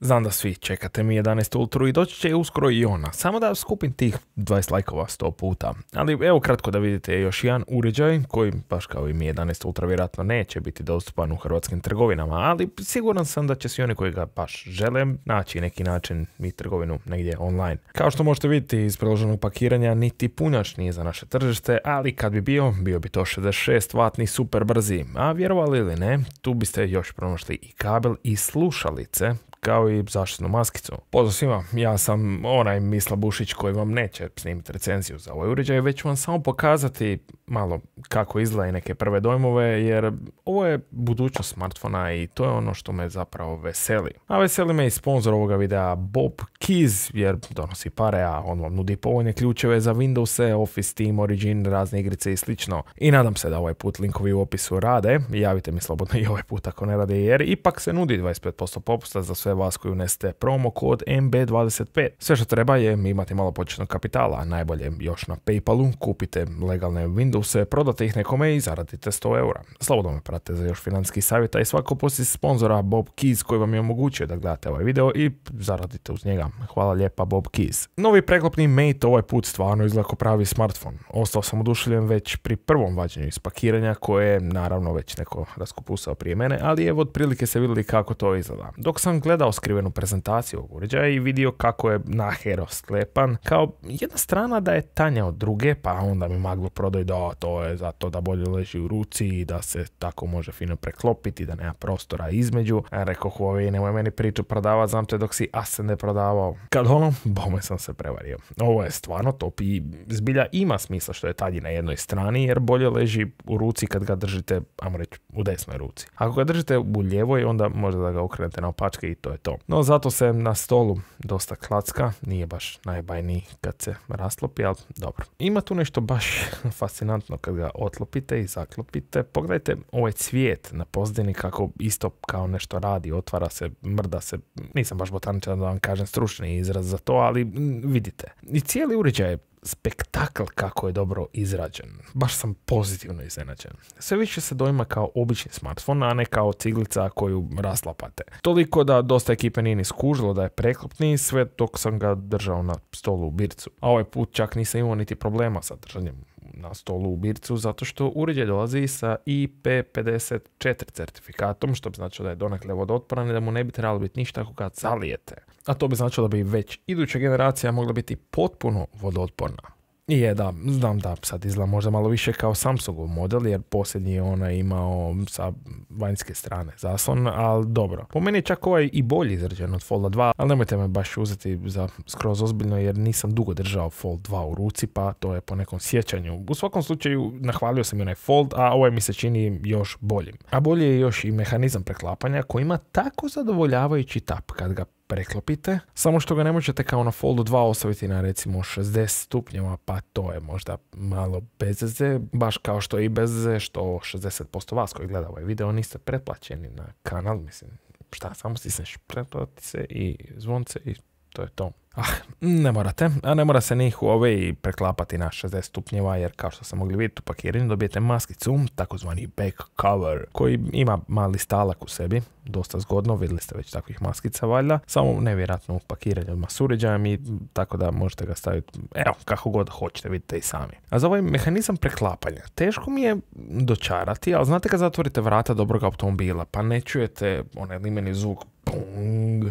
Znam da svi čekate mi 11 Ultru i doći će uskoro i ona, samo da skupim tih 20 lajkova 100 puta. Ali evo kratko da vidite još jedan uređaj koji, baš kao i mi 11 Ultra, vjerojatno neće biti dostupan u hrvatskim trgovinama, ali siguran sam da će svi oni koji ga baš žele naći neki način i trgovinu negdje online. Kao što možete vidjeti iz priloženog pakiranja, niti punjač nije za naše tržište, ali kad bi bio, bio bi to 66 vatni super brzi, a vjerovali ili ne, tu biste još pronašli i kabel i slušalice kao i zaštitnu maskicu. Pozdrav svima, ja sam onaj Misla Bušić koji vam neće snimiti recenziju za ovaj uređaj, već vam samo pokazati malo kako izgleda i neke prve dojmove, jer ovo je budućnost smartfona i to je ono što me zapravo veseli. A veseli me i sponsor ovoga videa Bob Keys, jer donosi pare, a on vam nudi povoljne ključeve za Windows, Office, Team, Origin, razne igrice i slično. I nadam se da ovaj put linkovi u opisu rade, javite mi slobodno i ovaj put ako ne rade, jer ipak se nudi 25% popusta za sve vas koji unesete promo kod MB25. Sve što treba je imati malo početnog kapitala, najbolje još na Paypalu, kupite legalne Windowse, prodate ih nekome i zaradite 100 eura. Slobodno me pratite za još financijskih savjeta i svako poslije sponzora Bob Keys koji vam je omogućio da gledate ovaj video i zaradite uz njega. Hvala lijepa Bob Keys. Novi preklopni Mate ovaj put stvarno izgleda pravi smartphone. Ostao sam oduševljen već pri prvom vađenju iz pakiranja koje je naravno već neko raskupusao prije mene, ali evo otprilike se vidjeli kako to izgleda. Dok sam gledao skrivenu prezentaciju ovog uređaja i vidio kako je nahero sklepan, kao jedna strana da je tanja od druge, pa onda mi maglo prodaju da to je zato da bolje leži u ruci i da se tako može fino preklopiti, da nema prostora između. A rekao Huawei, nemoj meni priču prodavati, znam te dok si ne prodavao. Kad ono, bome sam se prevario. Ovo je stvarno top i zbilja ima smisla što je tanji na jednoj strani, jer bolje leži u ruci kad ga držite, ajmo reći, u desnoj ruci. Ako ga držite u lijevoj, onda možda da ga okrenete na opačke i je to. No zato se na stolu dosta klacka, nije baš najbajniji kad se rastlopi, ali dobro. Ima tu nešto baš fascinantno kad ga otlopite i zaklopite. Pogledajte ovaj cvijet na pozdini kako isto kao nešto radi, otvara se, mrda se. Nisam baš botaničan da vam kažem stručni izraz za to, ali vidite. I cijeli uređaj je spektakl kako je dobro izrađen. Baš sam pozitivno iznenađen. Sve više se dojma kao obični smartphone, a ne kao ciglica koju raslapate. Toliko da dosta ekipe nije ni skužilo da je preklopni sve dok sam ga držao na stolu u bircu. A ovaj put čak nisam imao niti problema sa držanjem na stolu u bircu zato što uređaj dolazi sa IP54 certifikatom što bi značilo da je donekle vodotporan i da mu ne bi trebalo biti ništa ako ga zalijete. A to bi značilo da bi već iduća generacija mogla biti potpuno vodootporna. I je da, znam da sad izgleda možda malo više kao Samsungov model jer posljednji je ona imao sa vanjske strane zaslon, ali dobro. Po meni je čak ovaj i bolji izrađen od Folda 2, ali nemojte me baš uzeti za skroz ozbiljno jer nisam dugo držao Fold 2 u ruci pa to je po nekom sjećanju. U svakom slučaju nahvalio sam i onaj Fold, a ovaj mi se čini još boljim. A bolje je još i mehanizam preklapanja koji ima tako zadovoljavajući tap kad ga preklopite, samo što ga ne možete kao na Foldu 2 ostaviti na recimo 60 stupnjeva, pa to je možda malo bezeze, baš kao što i bezeze što 60% vas koji gleda ovaj video niste pretplaćeni na kanal, mislim, šta, samo stisneš pretplati se i zvonce i to je to. Ah, ne morate, a ne mora se ni Huawei preklapati na 60 stupnjeva jer kao što ste mogli vidjeti u pakiranju dobijete maskicu, takozvani back cover, koji ima mali stalak u sebi, dosta zgodno, vidjeli ste već takvih maskica valjda, samo nevjerojatno u pakiranju odmah s uređajem i tako da možete ga staviti, evo, kako god hoćete, vidite i sami. A za ovaj mehanizam preklapanja, teško mi je dočarati, ali znate kad zatvorite vrata dobrog automobila, pa ne čujete onaj limeni zvuk, pung,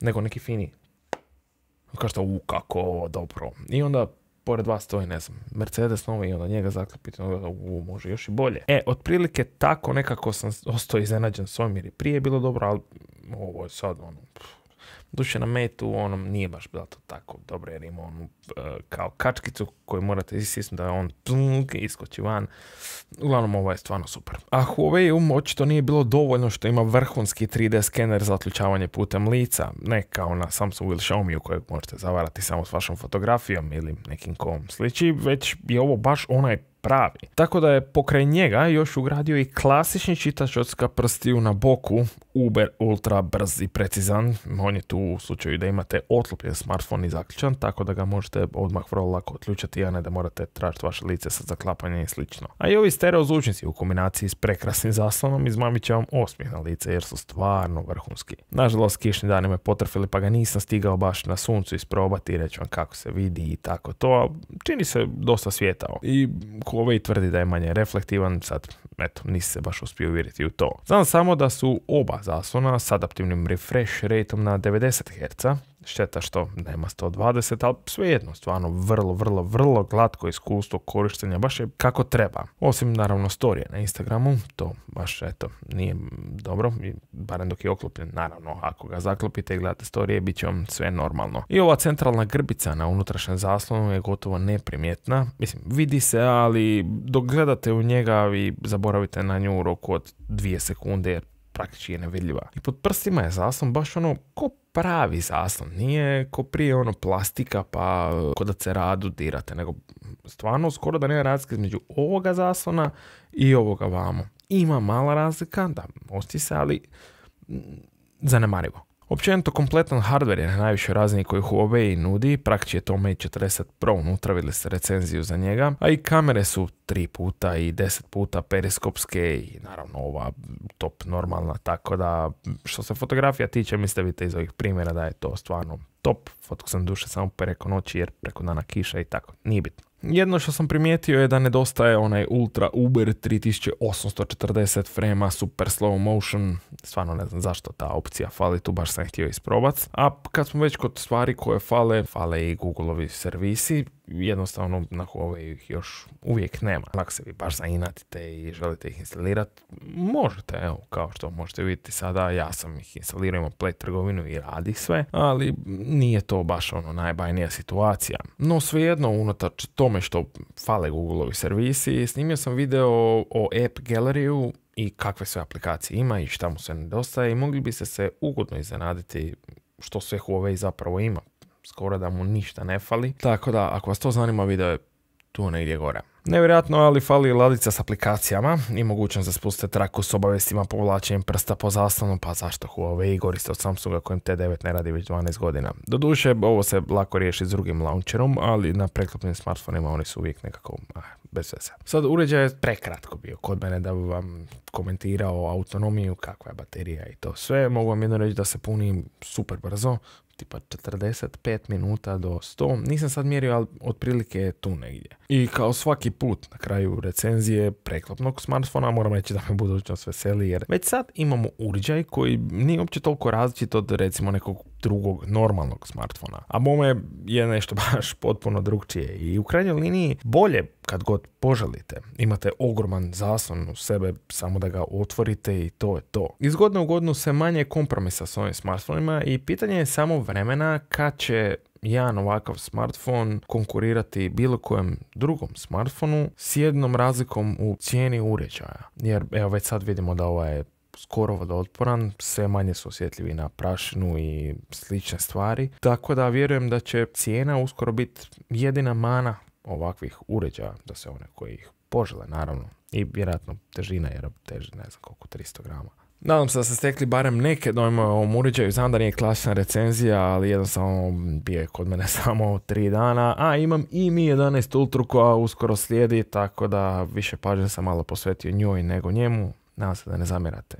nego neki fini kao što, u, kako ovo dobro. I onda pored vas stoji, ne znam, Mercedes novi i onda njega zaklopiti, onda u, može još i bolje. E, otprilike tako nekako sam ostao iznenađen s jer i prije je bilo dobro, ali ovo je sad ono, Duše na metu onom nije baš bilo to tako dobro jer ima onu e, kao kačkicu koju morate istisnuti da on tunk, iskoči van. Uglavnom ovo je stvarno super. A Huawei um očito nije bilo dovoljno što ima vrhunski 3D skener za otključavanje putem lica. Ne kao na Samsung ili Xiaomi u kojeg možete zavarati samo s vašom fotografijom ili nekim kom sliči, već je ovo baš onaj pravi. Tako da je pokraj njega još ugradio i klasični čitač od prstiju na boku, Uber ultra brz i precizan, on je tu u slučaju da imate otlopljen smartfon i zaključan, tako da ga možete odmah vrlo lako otključati, a ne da morate tražiti vaše lice sa zaklapanjem i slično. A i ovi stereo zvučnici u kombinaciji s prekrasnim zaslonom izmamit će vam osmijeh na lice jer su stvarno vrhunski. Nažalost, kišni dani me potrfili pa ga nisam stigao baš na suncu isprobati i reći vam kako se vidi i tako to. Čini se dosta svijetao. I Huawei tvrdi da je manje reflektivan, sad eto, nisi se baš uspio uvjeriti u to. Znam samo da su oba zaslona s adaptivnim refresh rateom na 90 Hz, Šteta što nema 120, ali svejedno, stvarno vrlo, vrlo, vrlo glatko iskustvo korištenja, baš je kako treba. Osim naravno storije na Instagramu, to baš eto nije dobro, barem dok je oklopljen, naravno ako ga zaklopite i gledate storije, bit će vam sve normalno. I ova centralna grbica na unutrašnjem zaslonu je gotovo neprimjetna, mislim vidi se, ali dok gledate u njega vi zaboravite na nju u roku od dvije sekunde jer praktički je nevidljiva. I pod prstima je zaslon baš ono ko pravi zaslon, nije ko prije ono plastika pa ko da se radu dirate, nego stvarno skoro da nema razlike između ovoga zaslona i ovoga vamo. Ima mala razlika, da, osti se, ali zanemarivo. Općenito kompletan hardware je na najvišoj razini koju Huawei nudi, praktički je to Mate 40 Pro, unutra ste recenziju za njega, a i kamere su 3 puta i 10 puta periskopske i naravno ova top normalna, tako da što se fotografija tiče, mislite vidite iz ovih primjera da je to stvarno top, fotku sam duše samo preko noći jer preko dana kiša i tako, nije bitno. Jedno što sam primijetio je da nedostaje onaj Ultra Uber 3840 frema super slow motion. Stvarno ne znam zašto ta opcija fali, tu baš sam htio isprobat. A kad smo već kod stvari koje fale, fale i Googleovi servisi jednostavno na Huawei ih još uvijek nema. Ako se vi baš zainatite i želite ih instalirati, možete, evo, kao što možete vidjeti sada, ja sam ih instalirao, imam Play trgovinu i radi sve, ali nije to baš ono najbajnija situacija. No svejedno, unatoč tome što fale Googleovi servisi, snimio sam video o App Gallery i kakve sve aplikacije ima i šta mu se nedostaje i mogli bi se se ugodno iznenaditi što sve Huawei zapravo ima skoro da mu ništa ne fali. Tako da, ako vas to zanima, video je tu negdje gore. Nevjerojatno, ali fali ladica s aplikacijama i mogućnost da spustite traku s obavestima povlačenjem prsta po zaslonu, pa zašto Huawei koriste od Samsunga kojem T9 ne radi već 12 godina. Doduše, ovo se lako riješi s drugim launcherom, ali na preklopnim smartfonima oni su uvijek nekako ah, bez veze. Sad, uređaj je prekratko bio kod mene da bi vam komentirao autonomiju, kakva je baterija i to sve. Mogu vam jedno reći da se puni super brzo, tipa 45 minuta do 100. Nisam sad mjerio, ali otprilike je tu negdje. I kao svaki put na kraju recenzije preklopnog smartfona moram reći da me budućnost veseli jer već sad imamo uređaj koji nije uopće toliko različit od recimo nekog drugog normalnog smartfona. A bome je nešto baš potpuno drugčije i u krajnjoj liniji bolje kad god poželite. Imate ogroman zaslon u sebe, samo da ga otvorite i to je to. Iz godine u godinu se manje kompromisa s ovim smartfonima i pitanje je samo vremena kad će jedan ovakav smartfon konkurirati bilo kojem drugom smartfonu s jednom razlikom u cijeni uređaja. Jer evo već sad vidimo da ovaj skoro vodootporan, sve manje su osjetljivi na prašinu i slične stvari. Tako da vjerujem da će cijena uskoro biti jedina mana ovakvih uređaja, da se one koji ih požele naravno. I vjerojatno težina jer teži ne znam koliko 300 grama. Nadam se da ste stekli barem neke dojme o ovom uređaju. Znam da nije klasična recenzija, ali jednostavno bio je kod mene samo tri dana. A imam i Mi 11 Ultra koja uskoro slijedi, tako da više pažnje sam malo posvetio njoj nego njemu. Nadam se da ne zamjerate.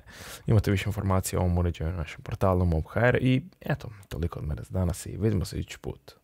Imate više informacija o ovom uređaju na našem portalu Mob.hr i eto, toliko od mene danas i vidimo se ići put.